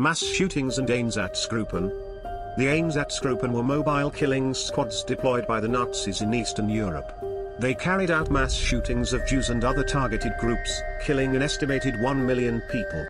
Mass shootings and Einsatzgruppen. The Einsatzgruppen were mobile killing squads deployed by the Nazis in Eastern Europe. They carried out mass shootings of Jews and other targeted groups, killing an estimated 1 million people.